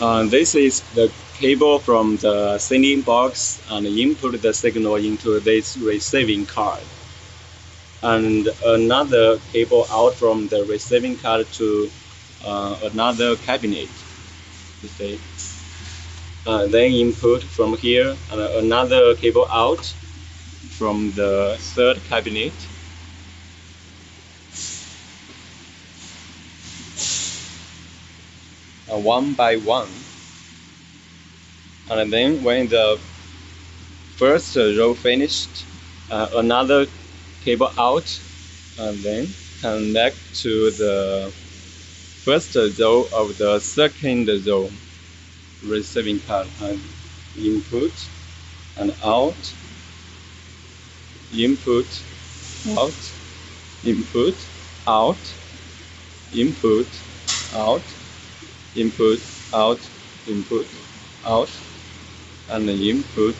Uh, this is the cable from the sending box and input the signal into this receiving card. And another cable out from the receiving card to uh, another cabinet. You see. Uh, then input from here and another cable out from the third cabinet. Uh, one by one. And then when the first row finished, uh, another cable out and then connect to the first row of the second row receiving card and input and out input out input out input out input out input out and input.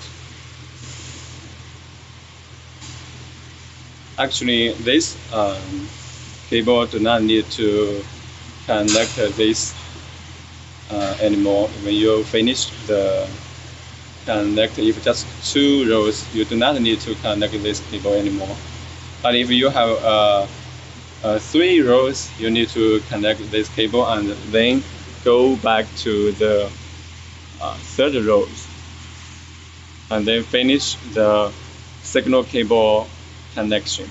Actually this um, cable do not need to connect this uh, anymore. When you finish the connect if just two rows you do not need to connect this cable anymore. But if you have uh, uh, three rows you need to connect this cable and then go back to the uh, third rows and then finish the signal cable connection